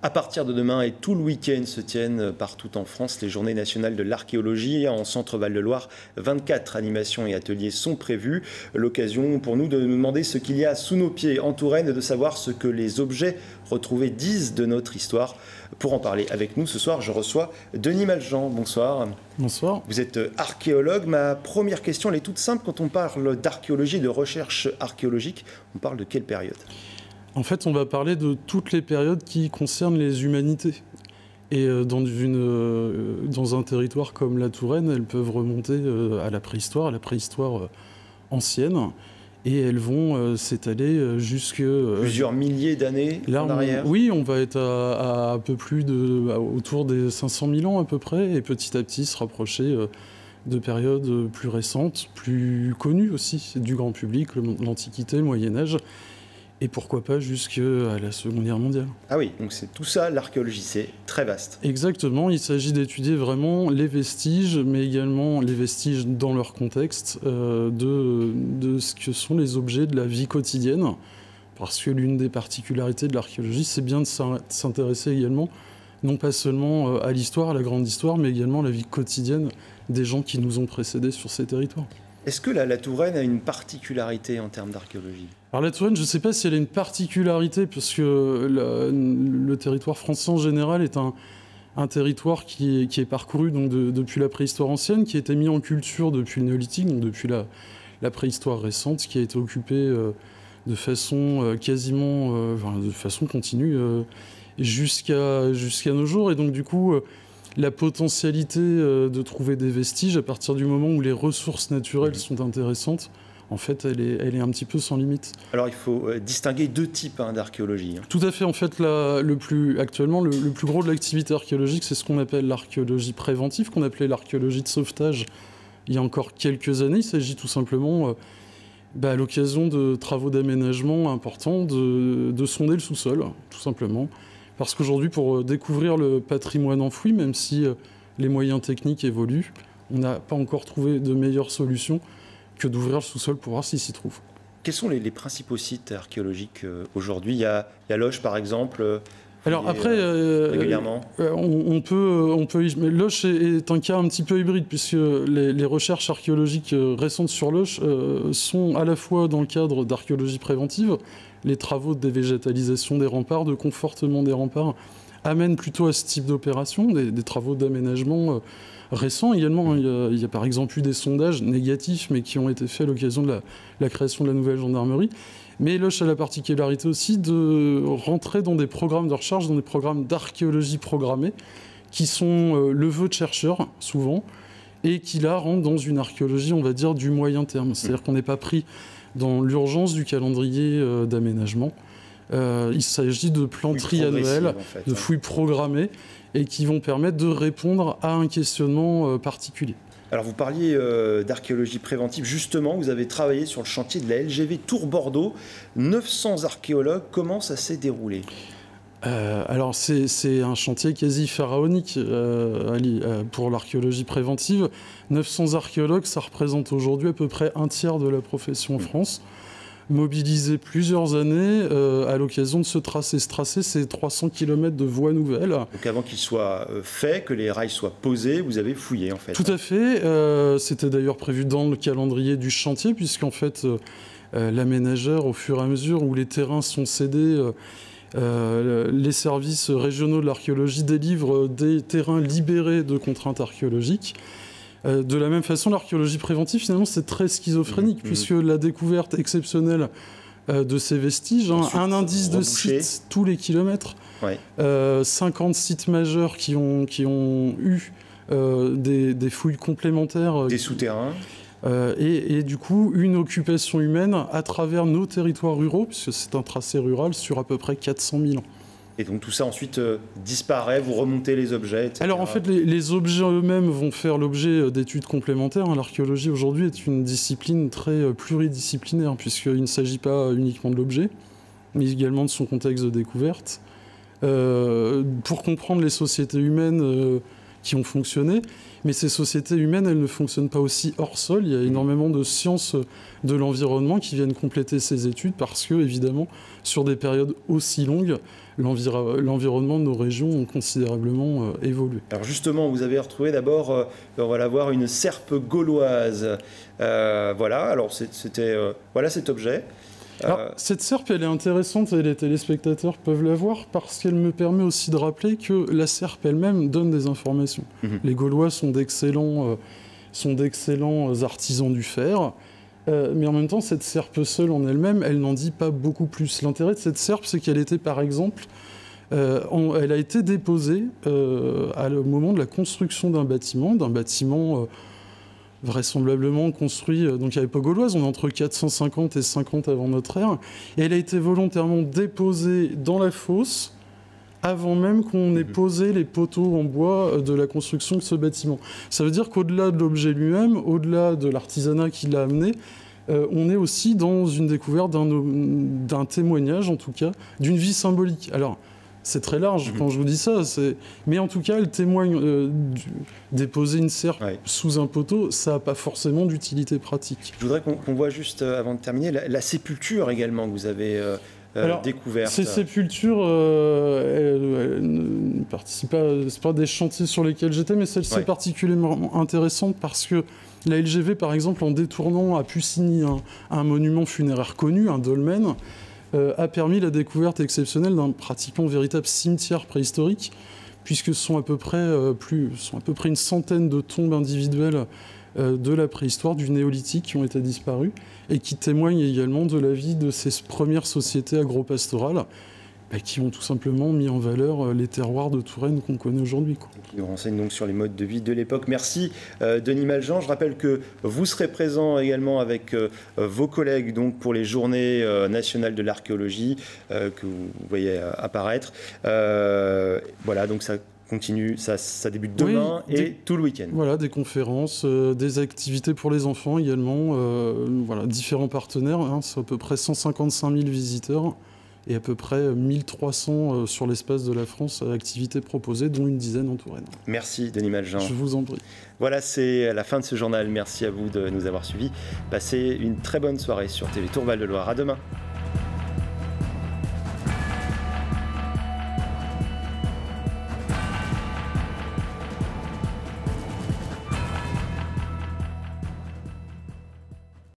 À partir de demain et tout le week-end se tiennent partout en France les journées nationales de l'archéologie. En Centre Val-de-Loire, 24 animations et ateliers sont prévus. L'occasion pour nous de nous demander ce qu'il y a sous nos pieds en Touraine et de savoir ce que les objets retrouvés disent de notre histoire. Pour en parler avec nous ce soir, je reçois Denis Maljean. Bonsoir. Bonsoir. Vous êtes archéologue. Ma première question, elle est toute simple. Quand on parle d'archéologie, de recherche archéologique, on parle de quelle période? En fait, on va parler de toutes les périodes qui concernent les humanités. Et euh, dans, une, euh, dans un territoire comme la Touraine, elles peuvent remonter euh, à la préhistoire, à la préhistoire ancienne. Et elles vont s'étaler jusque... Plusieurs milliers d'années en arrière Oui, on va être à, un peu plus de... autour des 500 000 ans à peu près, et petit à petit se rapprocher de périodes plus récentes, plus connues aussi du grand public, l'Antiquité, le Moyen Âge et pourquoi pas jusqu'à la Seconde Guerre mondiale. Ah oui, donc c'est tout ça, l'archéologie, c'est très vaste. Exactement, il s'agit d'étudier vraiment les vestiges, mais également les vestiges dans leur contexte, euh, de, de, ce que sont les objets de la vie quotidienne, parce que l'une des particularités de l'archéologie, c'est bien de s'intéresser également, non pas seulement euh, à l'histoire, à la grande histoire, mais également à la vie quotidienne des gens qui nous ont précédés sur ces territoires. Est-ce que la, Touraine a une particularité en termes d'archéologie? Alors la Touraine, je ne sais pas si elle a une particularité, puisque le, territoire français en général est un, territoire qui est, parcouru donc depuis la préhistoire ancienne, qui a été mis en culture depuis le néolithique, donc depuis la, préhistoire récente, qui a été occupé euh, de façon euh, quasiment, euh, de façon continue jusqu'à jusqu'à nos jours. Et donc du coup la potentialité euh, de trouver des vestiges à partir du moment où les ressources naturelles mhm. sont intéressantes. En fait, elle est, elle est un petit peu sans limite. Alors, il faut euh, distinguer deux types hein, d'archéologie. Hein. Tout à fait. En fait, le plus, actuellement, le, plus gros de l'activité archéologique, c'est ce qu'on appelle l'archéologie préventive, qu'on appelait l'archéologie de sauvetage il y a encore quelques années. Il s'agit tout simplement, euh, bah, à l'occasion de travaux d'aménagement importants, de, de, sonder le sous-sol, tout simplement. Parce qu'aujourd'hui, pour euh, découvrir le patrimoine enfoui, même si les moyens techniques évoluent, on n'a pas encore trouvé de meilleure solution que d'ouvrir le sous-sol pour voir s'il s'y trouve. Quels sont les, principaux sites archéologiques euh, aujourd'hui? Il, y a Loche, par exemple. Alors après, régulièrement. on, peut, on peut, mais Loche est, un cas un petit peu hybride puisque les, recherches archéologiques récentes sur Loche sont à la fois dans le cadre d'archéologie préventive, les travaux de dévégétalisation des remparts, de confortement des remparts, amènent plutôt à ce type d'opération, des, travaux d'aménagement euh, récents également. Il y, a, par exemple eu des sondages négatifs, mais qui ont été faits à l'occasion de la, création de la nouvelle gendarmerie. Mais Loche a la particularité aussi de rentrer dans des programmes de recherche, dans des programmes d'archéologie programmés, qui sont euh, le vœu de chercheurs, souvent, et qui là rentrent dans une archéologie, on va dire, du moyen terme. C'est-à-dire qu'on n'est pas pris dans l'urgence du calendrier euh, d'aménagement. Euh, il s'agit de plans triannuels, de fouilles programmées, et qui vont permettre de répondre à un questionnement euh, particulier. Alors vous parliez d'archéologie préventive, justement, vous avez travaillé sur le chantier de la LGV Tour Bordeaux. 900 archéologues, comment ça s'est déroulé? Euh, alors c'est un chantier quasi pharaonique euh, euh, pour l'archéologie préventive. 900 archéologues, ça représente aujourd'hui à peu près un tiers de la profession en France. Mobilisés plusieurs années à l'occasion de ce tracé. Ce tracé, c'est 300 km de voies nouvelles. Donc avant qu'il soit fait, que les rails soient posés, vous avez fouillé en fait. Tout à fait. C'était d'ailleurs prévu dans le calendrier du chantier, puisqu'en fait, l'aménageur, au fur et à mesure où les terrains sont cédés, euh, les services régionaux de l'archéologie délivrent des terrains libérés de contraintes archéologiques. Euh, de la même façon, l'archéologie préventive, finalement, c'est très schizophrénique, mmh, mmh. puisque la découverte exceptionnelle euh, de ces vestiges, hein, un indice de sites tous les kilomètres, 50 sites majeurs qui ont, qui ont eu des, des, fouilles complémentaires. Des souterrains euh, et, du coup, une occupation humaine à travers nos territoires ruraux, puisque c'est un tracé rural sur à peu près 400 000 ans. Et donc tout ça ensuite euh, disparaît, vous remontez les objets, etc. Alors en fait, les, objets eux-mêmes vont faire l'objet euh, d'études complémentaires. Hein. L'archéologie aujourd'hui est une discipline très pluridisciplinaire, puisqu'il ne s'agit pas uniquement de l'objet, mais également de son contexte de découverte. pour comprendre les sociétés humaines, qui ont fonctionné. Mais ces sociétés humaines, elles ne fonctionnent pas aussi hors sol. Il y a énormément de sciences de l'environnement qui viennent compléter ces études parce que, évidemment, sur des périodes aussi longues, l'environnement de nos régions ont considérablement euh, évolué. Alors justement, vous avez retrouvé d'abord, euh, on va la voir, une serpe gauloise. Euh, voilà, alors c'était voilà cet objet. Cette serpe, elle est intéressante et les téléspectateurs peuvent la voir parce qu'elle me permet aussi de rappeler que la serpe elle-même donne des informations. Mhm. Les Gaulois sont d'excellents, sont d'excellents artisans du fer. Euh, mais en même temps, cette serpe seule en elle-même, elle n'en dit pas beaucoup plus. L'intérêt de cette serpe, c'est qu'elle était, par exemple, euh, elle a été déposée euh, au moment de la construction d'un bâtiment, d'un bâtiment vraisemblablement construit donc à l'époque gauloise, on est entre 450 et 50 avant notre ère, et elle a été volontairement déposée dans la fosse avant même qu'on ait posé les poteaux en bois de la construction de ce bâtiment. Ça veut dire qu'au-delà de l'objet lui-même, au-delà de l'artisanat qui l'a amené, euh, on est aussi dans une découverte d'un témoignage, en tout cas, d'une vie symbolique. Alors, c'est très large mhm. quand je vous dis ça, mais en tout cas, elle témoigne euh, déposer une serpe sous un poteau, ça n'a pas forcément d'utilité pratique. Je voudrais qu'on voit juste, euh, avant de terminer, la, sépulture également que vous avez découverte. Ces sépultures, elles, ne participent pas, c'est pas des chantiers sur lesquels j'étais, mais celle-ci est particulièrement intéressante parce que la LGV, par exemple, en détournant à Puccini un, monument funéraire connu, un dolmen, euh, a permis la découverte exceptionnelle d'un pratiquement véritable cimetière préhistorique, puisque sont à peu près, euh, sont à peu près une centaine de tombes individuelles euh, de la préhistoire, du néolithique, qui ont été disparues, et qui témoignent également de la vie de ces premières sociétés agro-pastorales bah, qui ont tout simplement mis en valeur euh, les terroirs de Touraine qu'on connaît aujourd'hui. Qui nous renseignent donc sur les modes de vie de l'époque. Merci euh, Denis Maljean. Je rappelle que vous serez présent également avec euh, vos collègues donc, pour les journées nationales de l'archéologie que vous voyez apparaître. voilà, donc ça continue, ça, ça débute demain et tout le week-end. Voilà, des conférences, des activités pour les enfants également, voilà, différents partenaires, hein, c'est à peu près 155 000 visiteurs et à peu près 1300 euh, sur l'espace de la France euh, activités proposées, dont une dizaine en Touraine. Merci Denis Maljean. Je vous en prie. Voilà, c'est la fin de ce journal. Merci à vous de nous avoir suivis. Passez une très bonne soirée sur TV Tourval de Loire. À demain.